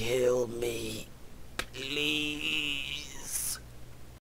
kill me.